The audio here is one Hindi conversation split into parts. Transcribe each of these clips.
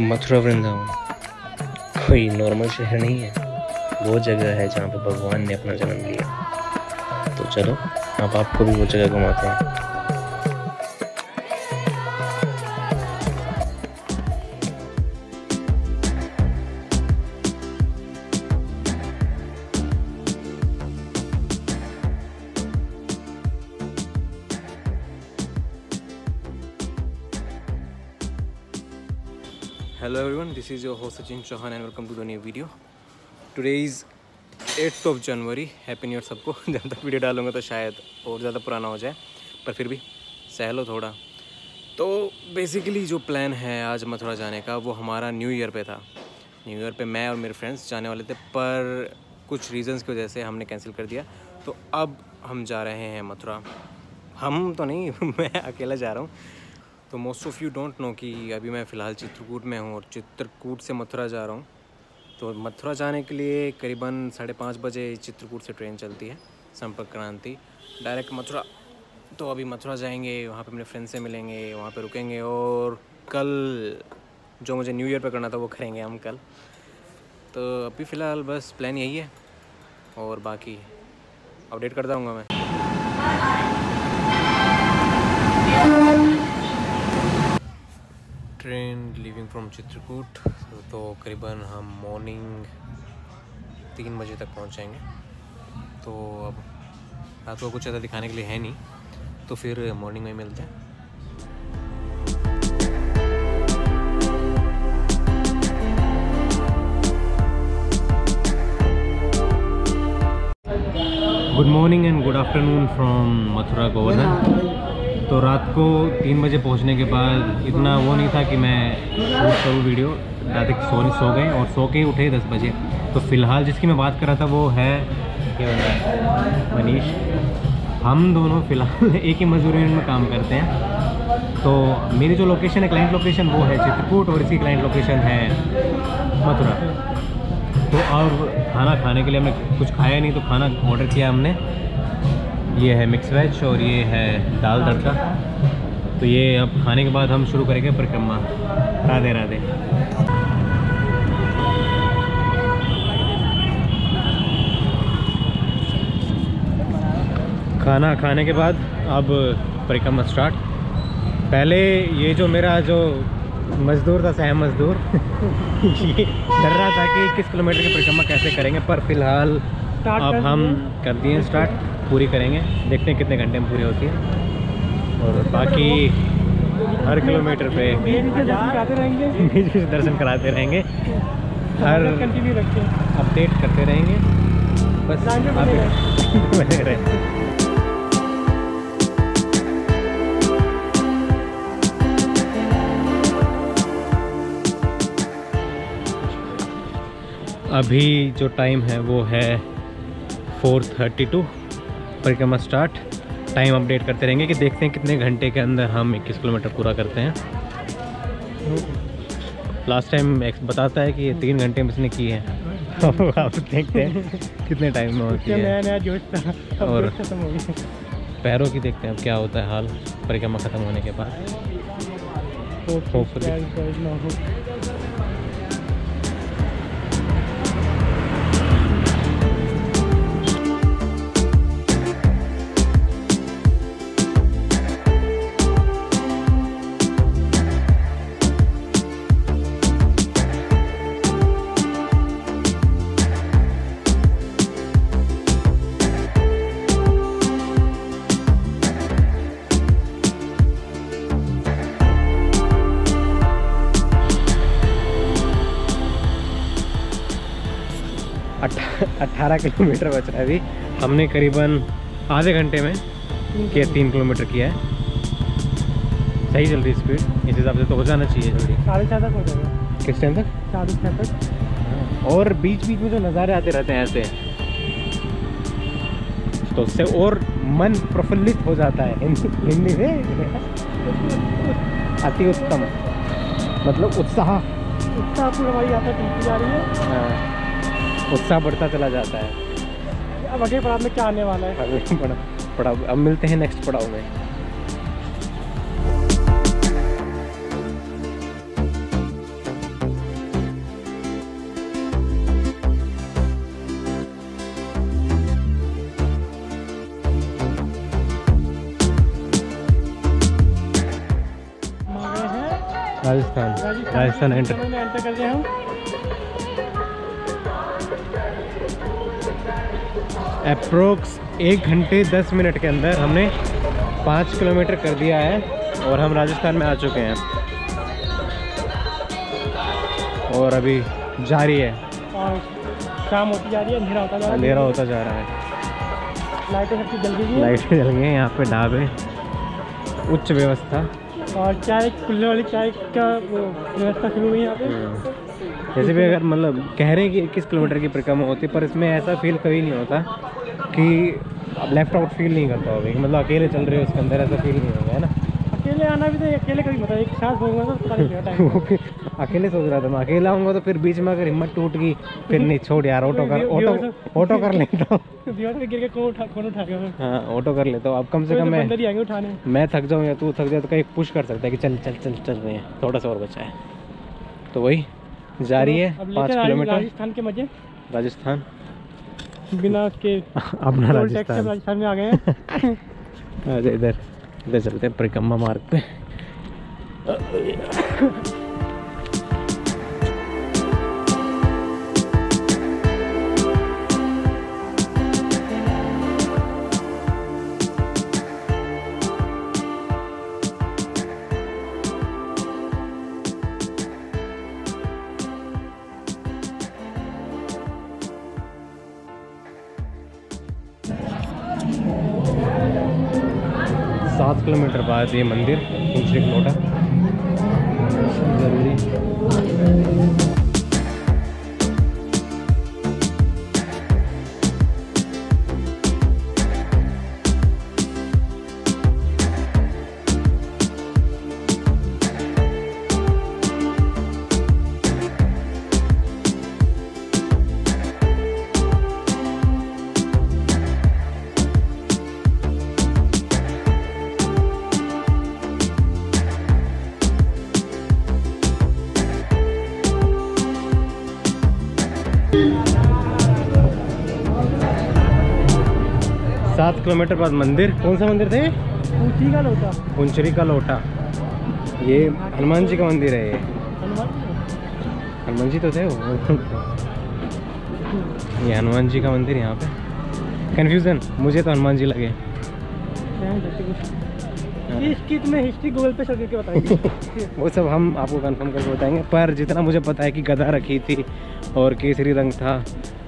मथुरा वृंदावन। कोई नॉर्मल शहर नहीं है। वो जगह है जहाँ पर भगवान ने अपना जन्म लिया। तो चलो, अब आपको भी वो जगह घुमाते हैं। Hello everyone, this is your host Sachin Chauhan and welcome to the new video. Today is 8th of January happy new year सबको। जब तक वीडियो डालूँगा तो शायद और ज़्यादा पुराना हो जाए, पर फिर भी सह लो थोड़ा। तो बेसिकली जो प्लान है आज मथुरा जाने का, वो हमारा न्यू ईयर पे था। न्यू ईयर पे मैं और मेरे फ्रेंड्स जाने वाले थे, पर कुछ रीजंस की वजह से हमने कैंसिल कर दिया। तो अब हम जा रहे हैं मथुरा। हम तो नहीं, मैं अकेला जा रहा हूँ। तो most of you don't know कि अभी मैं फ़िलहाल चित्रकूट में हूँ और चित्रकूट से मथुरा जा रहा हूँ। तो मथुरा जाने के लिए करीबन साढ़े पाँच बजे चित्रकूट से ट्रेन चलती है, संपर्क क्रांति। डायरेक्ट मथुरा। तो अभी मथुरा जाएँगे, वहाँ पे अपने फ्रेंड से मिलेंगे, वहाँ पे रुकेंगे और कल जो मुझे न्यू ईयर पे करना था वो करेंगे हम कल। तो अभी फ़िलहाल बस प्लान यही है और बाकी अपडेट करता हूँ मैं। ट्रेन लिविंग फ्रॉम चित्रकूट तो करीबन हम मॉर्निंग तीन बजे तक पहुँच तो अब रात को कुछ ज़्यादा दिखाने के लिए है नहीं तो फिर मॉर्निंग में मिलते हैं। Good morning and good afternoon from Mathura Govardhan तो रात को तीन बजे पहुँचने के बाद इतना वो नहीं था कि मैं शूट करूँ वीडियो। रात सो सो गए और सो के उठे दस बजे। तो फ़िलहाल जिसकी मैं बात कर रहा था वो है मनीष। हम दोनों फ़िलहाल एक ही मजदूरी में काम करते हैं। तो मेरी जो लोकेशन है क्लाइंट लोकेशन वो है चित्रकूट और इसकी क्लाइंट लोकेशन है मथुरा। तो और खाना खाने के लिए हमने कुछ खाया नहीं तो खाना ऑर्डर किया हमने। ये है मिक्स वेज और ये है दाल तड़का। तो ये अब खाने के बाद हम शुरू करेंगे परिक्रमा। राधे राधे। खाना खाने के बाद अब परिक्रमा स्टार्ट पहले ये जो मेरा जो मज़दूर था सहम मज़दूर, ये डर रहा था कि किस किलोमीटर की परिक्रमा कैसे करेंगे, पर फ़िलहाल अब हम कर दिए स्टार्ट पूरी करेंगे। देखते हैं कितने घंटे में पूरी होती है। और बाकी हर किलोमीटर पे दर्शन कराते रहेंगे। हर अपडेट करते रहेंगे। बस अभी जो टाइम है वो है 4:32 परिक्रमा स्टार्ट टाइम अपडेट करते रहेंगे कि देखते हैं कितने घंटे के अंदर हम 21 किलोमीटर पूरा करते हैं। लास्ट टाइम बताता है कि तीन घंटे में इसने की है। आप देखते हैं कितने टाइम में होती है। नया नया और पैरों की देखते हैं अब क्या होता है हाल परिक्रमा ख़त्म होने के बाद। अट्ठारह किलोमीटर बच रहा है अभी। हमने करीबन आधे घंटे में किया तीन किलोमीटर किया है। सही चल रही स्पीड इस हिसाब से तो हो जाना चाहिए थोड़ी साढ़े छः तक हो जाएगा। किस टाइम तक? साढ़े छः तक और बीच बीच में जो नज़ारे आते रहते हैं ऐसे। तो उससे और मन प्रफुल्लित हो जाता है। हिंदी में? अति उत्तम। मतलब उत्साह। उत्साह पूरा यात्रा जा रही है। हाँ। उत्साह बढ़ता चला जाता है। अब अगले पड़ाव में क्या आने वाला है? अगले पड़ाव अब मिलते हैं नेक्स्ट पड़ाव में। राजस्थान। राजस्थान। एंटर एंटर कर गए हम। अप्रोक्स एक घंटे दस मिनट के अंदर हमने पाँच किलोमीटर कर दिया है और हम राजस्थान में आ चुके हैं। और अभी जारी है। शाम होती जा रही है अंधेरा होता जा रहा है। अंधेरा होता जा रहा है। लाइटें सबकी जल गई लाइटें जल गई हैं यहाँ पे ढाबे उच्च व्यवस्था। और चाय खुलने वाली चाय का व्यवस्था शुरू हुई है यहाँ पे। जैसे भी अगर मतलब कह रहे हैं कि इक्कीस किलोमीटर की परिक्रमा होती है पर इसमें ऐसा फील कभी नहीं होता कि आप लेफ़्ट आउट फील नहीं करता होगा मतलब अकेले चल रहे हो उसके अंदर ऐसा फील नहीं होगा है ना? अकेले आना भी तो अकेले कभी मतलब एक साथ होगा तो अकेले सोच रहा था मैं अकेला आऊँगा तो फिर बीच में अगर हिम्मत टूट गई फिर नहीं छोड़ यार ऑटो कर ऑटो ऑटो कर लेता हूँ। हाँ ऑटो कर लेता हूँ। अब कम से कम तो मैं आएँगे उठाने। मैं थक जाऊँ या तू थक जाए तो कहीं पुश कर सकता है कि चल चल चल चल रहे हैं। थोड़ा सा और बचा है। तो वही जारी है पाँच किलोमीटर। राजस्थान के मज़े राजस्थान। बिना के अपना राजस्थान। राजस्थान में आ गए हैं। अच्छा इधर इधर चलते हैं परिक्रमा मार्ग पे। सात ये मंदिर लोटा ज़रूरी। सात किलोमीटर बाद मंदिर। कौन सा मंदिर थे का लोटा। पुंचरी का लोटा। ये हनुमान जी का मंदिर है ये। हनुमान हनुमान जी तो थे वो। ये हनुमान जी का मंदिर यहाँ पे। कन्फ्यूज़न मुझे तो हनुमान जी लगे। इसकी तुम्हें हिस्ट्री गूगल पे सर्च करके बताएँगे। वो सब हम आपको कंफर्म करके बताएँगे। पर जितना मुझे पता है कि गधा रखी थी और केसरी रंग था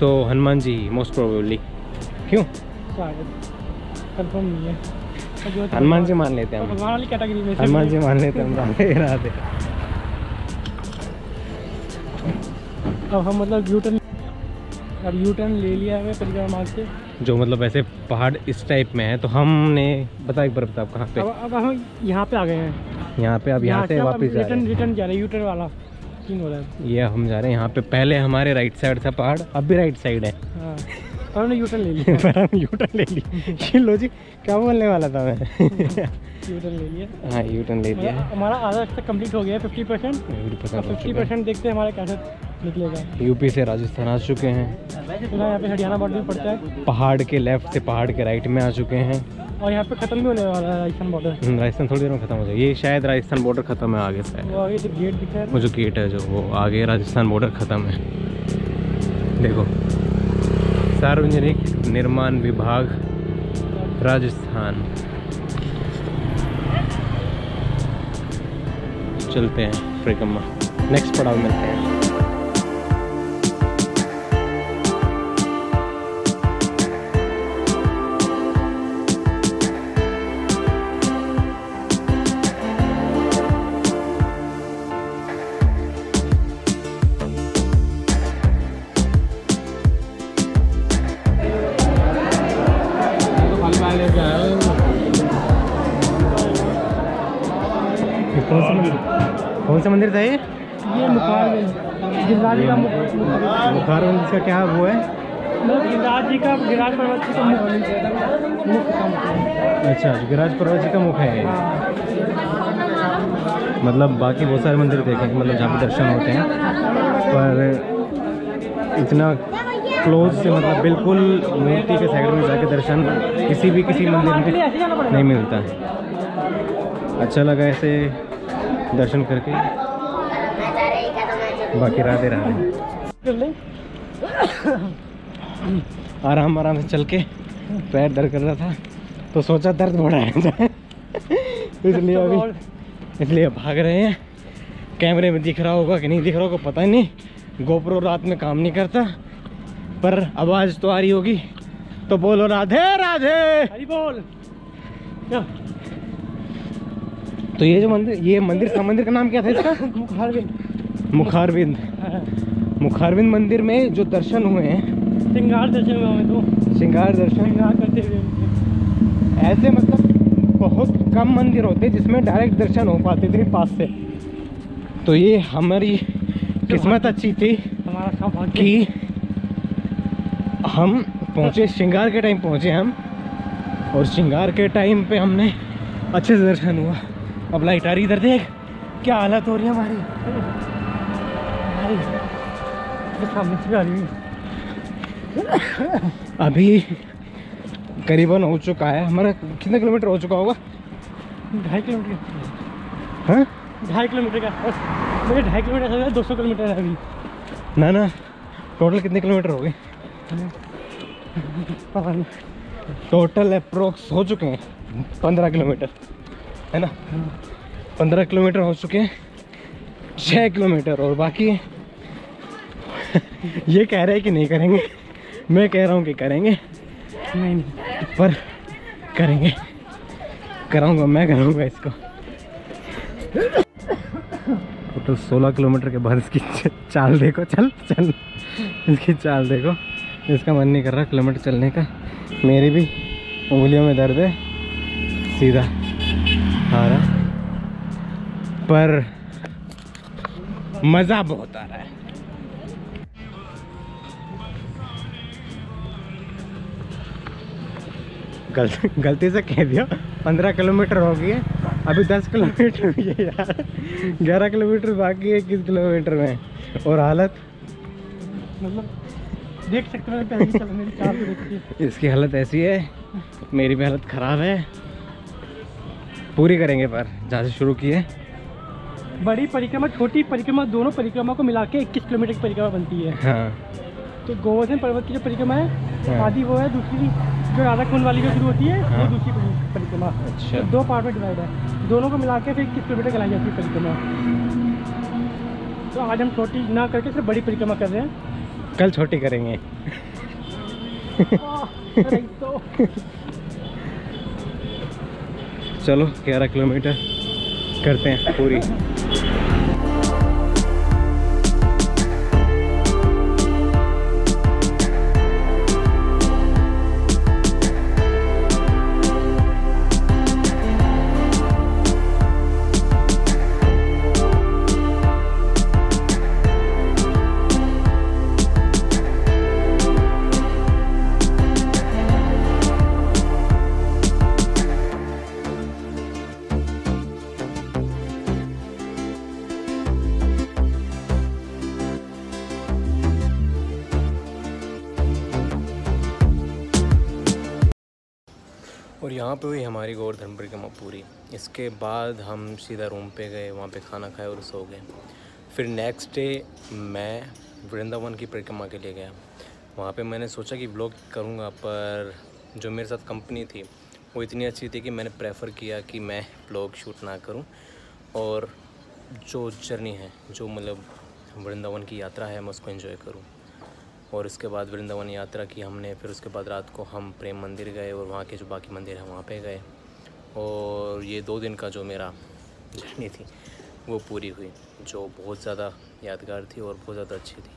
तो हनुमान जी मोस्ट प्रोबेबली क्यों? शायद कंफर्म नहीं है। जो तो हनुमान जी मान लेते हैं भगवान वाली कैटेगरी में हनुमान जी मान लेते हैं हम राधे अब हम मतलब यू टर्न अब यू टर्न ले लिया है परिक्रमा मार्ग से। जो मतलब ऐसे पहाड़ इस टाइप में है तो हमने बता एक बार बता आप कहाँ पे? अब अब हम यहाँ पे आ गए हैं। यहाँ पे अब यहाँ से वापस जा रहे रिटर्न हैं। रिटर्न जा रहे हैं यू टर्न वाला। सीन हो रहा है। ये हम जा रहे हैं यहाँ पे। पहले हमारे राइट साइड था पहाड़ अब भी राइट साइड है। हाँ। अब हमने यू ले लिया। पर हम यू ले ये लो जी क्या बोलने वाला था मैं? यू ले लिया। हाँ यू ले लिया। हमारा आधा तक कंप्लीट हो गया है फिफ्टी परसेंट फिफ्टी परसेंट देखते हैं हमारा कैसे निकलेगा। यूपी से राजस्थान आ चुके हैं। यहाँ पे हरियाणा बॉर्डर भी पड़ता है। पहाड़ के लेफ़्ट से पहाड़ के राइट में आ चुके हैं। और यहाँ पे खत्म भी होने वाला है राजस्थान बॉर्डर हम्म, राजस्थान थोड़ी देर में खत्म हो जाए ये शायद राजस्थान बॉर्डर खत्म है आगे से। वो आगे जो गेट दिख रहा है वो जो गेट है जो वो आगे राजस्थान बॉर्डर खत्म है। देखो। सार्वजनिक निर्माण विभाग राजस्थान। चलते हैं परिक्रमा नेक्स्ट पड़ाव मिलते हैं। मंदिर था ये? ये मुखार गिरिराज का क्या वो है? गिरिराज जी का गिरिराज पर्वत जी का मुख। मुख का मुख। अच्छा गिरिराज पर्वत जी का मुख है मतलब बाकी बहुत सारे मंदिर देखे मतलब जहाँ पे दर्शन होते हैं। पर इतना क्लोज से मतलब बिल्कुल मूर्ति के साइड में जाके दर्शन किसी भी किसी मंदिर में नहीं मिलता अच्छा लगा ऐसे दर्शन करके। बाकी राधे राधे आराम आराम से चल के पैर दर्द कर रहा था तो सोचा दर्द बढ़ाया जाए। इसलिए अभी इसलिए भाग रहे हैं। कैमरे में दिख रहा होगा कि नहीं दिख रहा होगा पता नहीं। गोप्रो रात में काम नहीं करता पर आवाज़ तो आ रही होगी। तो बोलो राधे राधे। हरी बोल। तो ये जो मंदिर ये मंदिर का मंदिर का नाम क्या था इसका? मुखारविंद। मुखारविंद मंदिर में जो दर्शन हुए हैं। श्रृंगार दर्शन हुआ हमें तो। श्रृंगार दर्शन। श्रृंगार करते हुए। ऐसे मतलब बहुत कम मंदिर होते जिसमें डायरेक्ट दर्शन हो पाते थे पास से। तो ये हमारी किस्मत अच्छी थी हमारा सौभाग्य। कि हम पहुँचे श्रृंगार के टाइम पहुँचे हम। और श्रृंगार के टाइम पे हमने अच्छे से दर्शन हुआ। अब लाइट आ रही इधर देख। क्या हालत हो रही है हमारी? अभी करीबन हो चुका है। हमारा कितना किलोमीटर हो चुका होगा? ढाई किलोमीटर हाँ? ढाई किलोमीटर का। मेरे ढाई किलोमीटर से दो सौ किलोमीटर है अभी। ना ना। टोटल कितने किलोमीटर हो गए? पता नहीं। टोटल अप्रोक्स हो चुके हैं। पंद्रह किलोमीटर है ना? पंद्रह किलोमीटर हो चुके हैं। छः किलोमीटर और बाकी ये कह रहे हैं कि नहीं करेंगे। मैं कह रहा हूँ कि करेंगे। नहीं नहीं, पर करेंगे। कराऊँगा, मैं कराऊँगा इसको। टोटल सोलह किलोमीटर के बाद इसकी चाल देखो, चल चल। इसकी चाल देखो। इसका मन नहीं कर रहा किलोमीटर चलने का। मेरी भी उंगलियों में दर्द है। सीधा आ रहा। पर मज़ा बहुत आ रहा है। गलती गलती से कह दिया पंद्रह किलोमीटर हो गई है अभी दस किलोमीटर भी है यार। ग्यारह किलोमीटर बाकी है इक्कीस किलोमीटर में। और हालत? मतलब देख सकते हो इसकी हालत ऐसी है मेरी भी हालत ख़राब है। पूरी करेंगे पर जहाँ से शुरू की है। बड़ी परिक्रमा छोटी परिक्रमा दोनों परिक्रमा को मिला के इक्कीस किलोमीटर की परिक्रमा बनती है। हाँ। तो गोवर्धन पर्वत की जो परिक्रमा है हाँ। आधी वो है दूसरी जो राधा कुंड वाली जो शुरू होती है हाँ। वो दूसरी परिक्रमा। अच्छा। तो दो पार्ट में डिवाइड है। दोनों को मिला के फिर इक्कीस किलोमीटर कराई जाती है परिक्रमा। तो आज हम छोटी ना करके सिर्फ़ बड़ी परिक्रमा कर रहे हैं। कल छोटी करेंगे। तो। चलो ग्यारह किलोमीटर। करते हैं पूरी। और यहाँ पे हुई हमारी गौर गोवर्धन परिक्रमा पूरी इसके बाद हम सीधा रूम पे गए, वहाँ पे खाना खाए और सो गए। फिर नेक्स्ट डे मैं वृंदावन की परिक्रमा के लिए गया। वहाँ पे मैंने सोचा कि ब्लॉग करूँगा, पर जो मेरे साथ कंपनी थी, वो इतनी अच्छी थी कि मैंने प्रेफर किया कि मैं ब्लॉग शूट ना करूँ। और जो जर्नी है, जो मतलब वृंदावन की यात्रा है, मैं उसको एंजॉय करूँ। और इसके बाद वृंदावन यात्रा की हमने, फिर उसके बाद रात को हम प्रेम मंदिर गए और वहाँ के जो बाकी मंदिर हैं वहाँ पे गए। और ये दो दिन का जो मेरा जर्नी थी, वो पूरी हुई, जो बहुत ज़्यादा यादगार थी और बहुत ज़्यादा अच्छी थी।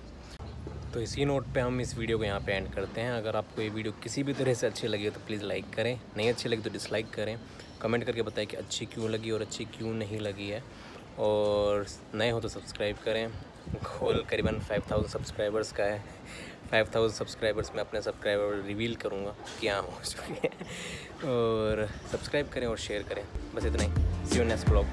तो इसी नोट पे हम इस वीडियो को यहाँ पे एंड करते हैं। अगर आपको ये वीडियो किसी भी तरह से अच्छी लगी तो प्लीज़ लाइक करें। नहीं अच्छी लगी तो डिसलाइक करें। कमेंट करके बताएँ कि अच्छी क्यों लगी और अच्छी क्यों नहीं लगी है। और नए हो तो सब्सक्राइब करें। गोल करीबन 5000 सब्सक्राइबर्स का है। 5000 सब्सक्राइबर्स में अपने सब्सक्राइबर रिवील करूँगा कि हाँ चुके हैं। और सब्सक्राइब करें और शेयर करें। बस इतना ही। सी नेक्स्ट ब्लॉग